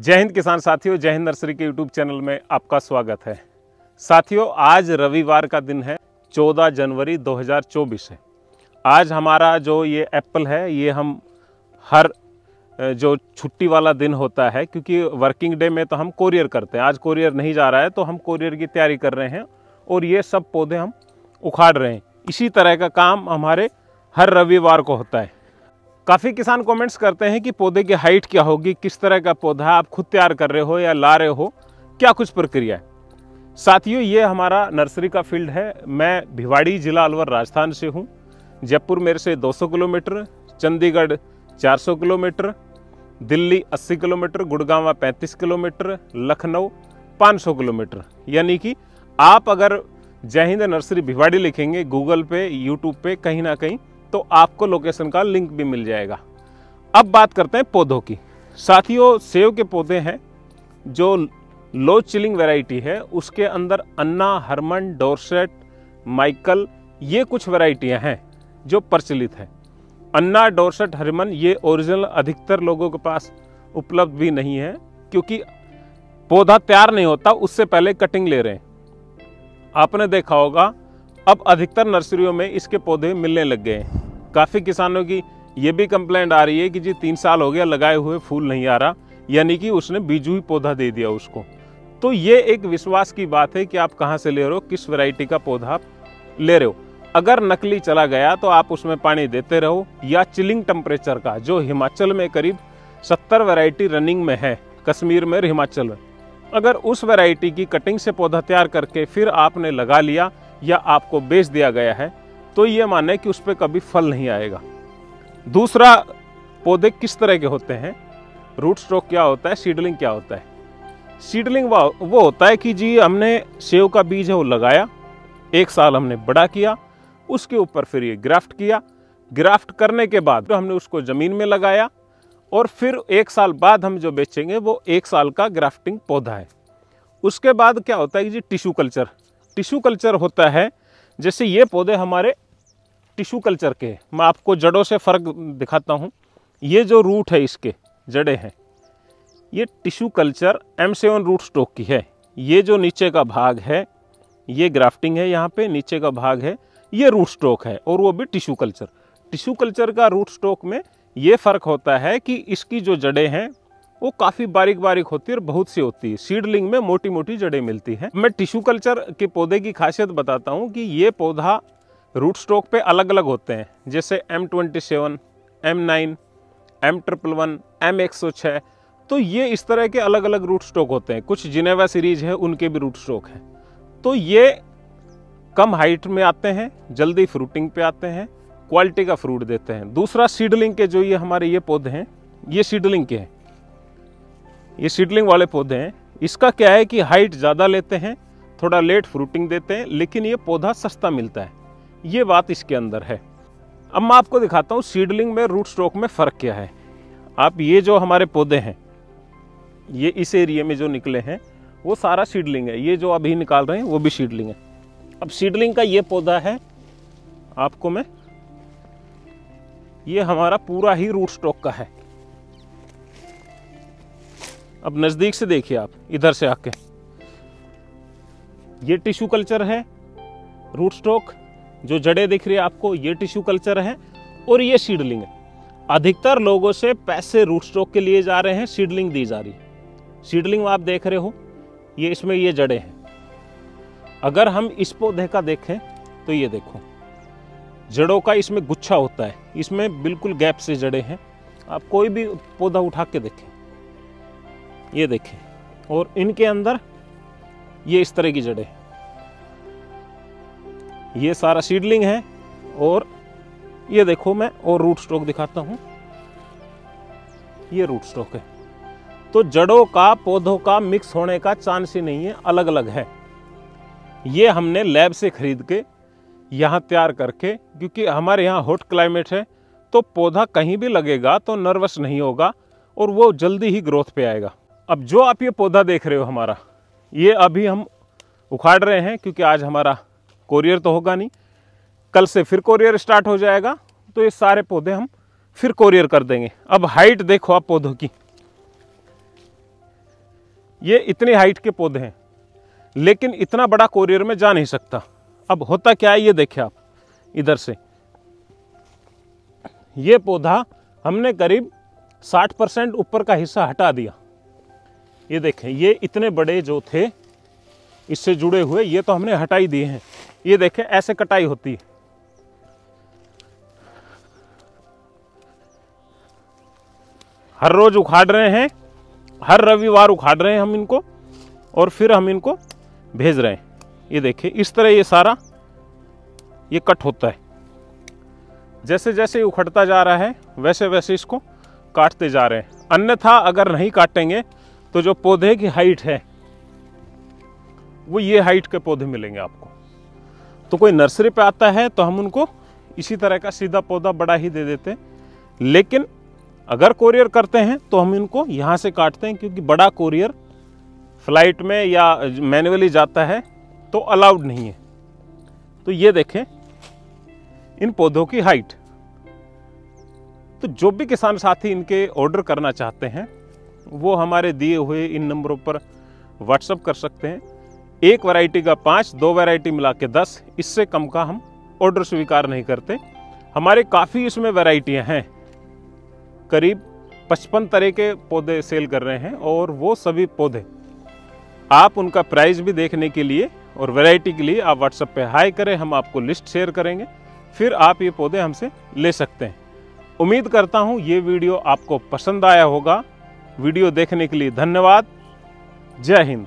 जय हिंद किसान साथियों, जय हिंद नर्सरी के यूट्यूब चैनल में आपका स्वागत है। साथियों, आज रविवार का दिन है 14 जनवरी 2024 है। आज हमारा जो ये एप्पल है, ये हम हर जो छुट्टी वाला दिन होता है, क्योंकि वर्किंग डे में तो हम कोरियर करते हैं। आज कोरियर नहीं जा रहा है तो हम कोरियर की तैयारी कर रहे हैं और ये सब पौधे हम उखाड़ रहे हैं। इसी तरह का काम हमारे हर रविवार को होता है। काफ़ी किसान कमेंट्स करते हैं कि पौधे की हाइट क्या होगी, किस तरह का पौधा आप खुद तैयार कर रहे हो या ला रहे हो, क्या कुछ प्रक्रिया है? साथियों, ये हमारा नर्सरी का फ़ील्ड है। मैं भिवाड़ी जिला अलवर राजस्थान से हूँ। जयपुर मेरे से 200 kilometre, Chandigarh 400 kilometre, Delhi 80 kilometre, Gurgaon 35 kilometre, Lucknow 500 kilometre. यानी कि आप अगर जय हिंद नर्सरी भिवाड़ी लिखेंगे, गूगल पे, यूट्यूब पे, कहीं ना कहीं तो आपको लोकेशन का लिंक भी मिल जाएगा। अब बात करते हैं पौधों की। साथियों, सेव के पौधे हैं, जो लो चिलिंग वैरायटी है, उसके अंदर अन्ना, हरमन, डोरसेट, माइकल, ये कुछ वैरायटियाँ हैं, जो प्रचलित हैं। अन्ना, डोरसेट, हरमन, ये ओरिजिनल अधिकतर लोगों के पास उपलब्ध भी नहीं है, क्योंकि पौधा तैयार नहीं होता, उससे पहले कटिंग ले रहे हैं। आपने देखा होगा अब अधिकतर नर्सरियों में इसके पौधे मिलने लग गए हैं। काफ़ी किसानों की ये भी कंप्लेंट आ रही है कि जी तीन साल हो गया लगाए हुए फूल नहीं आ रहा, यानी कि उसने बीजू ही पौधा दे दिया उसको। तो ये एक विश्वास की बात है कि आप कहाँ से ले रहे हो, किस वैरायटी का पौधा आप ले रहे हो। अगर नकली चला गया तो आप उसमें पानी देते रहो या चिलिंग टेम्परेचर का, जो हिमाचल में करीब 70 वैरायटी रनिंग में है, कश्मीर में और हिमाचल में। अगर उस वैरायटी की कटिंग से पौधा तैयार करके फिर आपने लगा लिया या आपको बेच दिया गया है तो ये माने कि उस पर कभी फल नहीं आएगा। दूसरा, पौधे किस तरह के होते हैं? रूट स्ट्रोक क्या होता है? सीडलिंग क्या होता है? सीडलिंग वो होता है कि जी, हमने सेव का बीज है, वो लगाया, एक साल हमने बड़ा किया, उसके ऊपर फिर ये ग्राफ्ट किया। ग्राफ्ट करने के बाद तो हमने उसको ज़मीन में लगाया, और फिर एक साल बाद हम जो बेचेंगे, वो एक साल का ग्राफ्टिंग पौधा है। उसके बाद क्या होता है कि जी, टिश्यू कल्चर। टिश्यू कल्चर होता है, जैसे ये पौधे हमारे टिश्यू कल्चर के मैं आपको जड़ों से फ़र्क दिखाता हूँ। ये जो रूट है इसके, जड़ें हैं, ये tissue culture M seven root stock की है। ये जो नीचे का भाग है, ये ग्राफ्टिंग है यहाँ पे, नीचे का भाग है, ये रूट स्टोक है और वो भी टिश्यू कल्चर। टिश्यू कल्चर का रूट स्टोक में ये फ़र्क होता है कि इसकी जो जड़ें हैं वो काफ़ी बारीक बारीक होती है और बहुत सी होती है। सीडलिंग में मोटी मोटी जड़ें मिलती हैं। मैं टिश्यू कल्चर के पौधे की खासियत बताता हूँ कि ये पौधा रूट स्टॉक पे अलग अलग होते हैं। जैसे M twenty seven M nine M triple one M एक सौ छः तो ये इस तरह के अलग अलग रूट स्टॉक होते हैं। कुछ जिनेवा सीरीज़ है, उनके भी रूट स्टॉक हैं। तो ये कम हाइट में आते हैं, जल्दी फ्रूटिंग पे आते हैं, क्वालिटी का फ्रूट देते हैं। दूसरा सीडलिंग के जो ये हमारे ये पौधे हैं, ये सीडलिंग के हैं। ये सीडलिंग वाले पौधे हैं। इसका क्या है कि हाइट ज़्यादा लेते हैं, थोड़ा लेट फ्रूटिंग देते हैं, लेकिन ये पौधा सस्ता मिलता है। ये बात इसके अंदर है। अब मैं आपको दिखाता हूँ सीडलिंग में रूट स्ट्रोक में फ़र्क क्या है। आप ये जो हमारे पौधे हैं, ये इस एरिए में जो निकले हैं, वो सारा सीडलिंग है। ये जो अभी निकाल रहे हैं, वो भी सीडलिंग है। अब सीडलिंग का ये पौधा है, आपको मैं, ये हमारा पूरा ही रूट स्टॉक का है। अब नज़दीक से देखिए आप, इधर से आके। ये टिश्यू कल्चर है, रूट स्टॉक जो जड़ें दिख रही है आपको, ये टिश्यू कल्चर है, और ये सीडलिंग है। अधिकतर लोगों से पैसे रूट स्टॉक के लिए जा रहे हैं, सीडलिंग दी जा रही है। सीडलिंग आप देख रहे हो, ये इसमें ये जड़ें हैं। अगर हम इस पौधे का देखें तो ये देखो, जड़ों का इसमें गुच्छा होता है, इसमें बिल्कुल गैप से जड़ें हैं। आप कोई भी पौधा उठा के देखें। ये देखें। और इनके अंदर ये इस तरह की जड़ें। ये सारा सीडलिंग है और ये देखो मैं और रूट स्टॉक दिखाता हूँ। ये रूट स्टॉक है। तो जड़ों का, पौधों का मिक्स होने का चांस ही नहीं है अलग अलग है। ये हमने लैब से खरीद के यहाँ तैयार करके, क्योंकि हमारे यहाँ हॉट क्लाइमेट है तो पौधा कहीं भी लगेगा तो नर्वस नहीं होगा और वो जल्दी ही ग्रोथ पे आएगा। अब जो आप ये पौधा देख रहे हो हमारा, ये अभी हम उखाड़ रहे हैं क्योंकि आज हमारा कोरियर तो होगा नहीं। कल से फिर कोरियर स्टार्ट हो जाएगा तो ये सारे पौधे हम फिर कोरियर कर देंगे। अब हाइट देखो आप पौधों की। ये इतनी हाइट के पौधे हैं, लेकिन इतना बड़ा कोरियर में जा नहीं सकता। अब होता क्या है ये देखिए आप, इधर से। ये पौधा हमने करीब 60 परसेंट ऊपर का हिस्सा हटा दिया। ये देखें, ये इतने बड़े जो थे, इससे जुड़े हुए, ये तो हमने हटाई दिए हैं। ये देखें, ऐसे कटाई होती है। हर रोज उखाड़ रहे हैं, हर रविवार उखाड़ रहे हैं हम इनको, और फिर हम इनको भेज रहे हैं। ये देखिए इस तरह ये सारा, ये कट होता है। जैसे जैसे उखड़ता जा रहा है, वैसे वैसे इसको काटते जा रहे हैं। अन्यथा अगर नहीं काटेंगे तो जो पौधे की हाइट है, वो ये हाइट के पौधे मिलेंगे आपको। तो कोई नर्सरी पे आता है तो हम उनको इसी तरह का सीधा पौधा बड़ा ही दे देते हैं। लेकिन अगर कोरियर करते हैं तो हम इनको यहाँ से काटते हैं, क्योंकि बड़ा कोरियर फ़्लाइट में या मैनुअली जाता है तो अलाउड नहीं है। तो ये देखें, इन पौधों की हाइट तो जो भी किसान साथी इनके ऑर्डर करना चाहते हैं वो हमारे दिए हुए इन नंबरों पर व्हाट्सअप कर सकते हैं। एक वैरायटी का पाँच, दो वैरायटी मिला के दस, इससे कम का हम ऑर्डर स्वीकार नहीं करते। हमारे काफ़ी इसमें वैरायटियाँ हैं। करीब पचपन तरह के पौधे सेल कर रहे हैं और वो सभी पौधे। आप उनका प्राइस भी देखने के लिए और वैरायटी के लिए आप व्हाट्सएप पे हाई करें, हम आपको लिस्ट शेयर करेंगे। फिर आप ये पौधे हमसे ले सकते हैं। उम्मीद करता हूँ ये वीडियो आपको पसंद आया होगा। वीडियो देखने के लिए धन्यवाद। जय हिंद।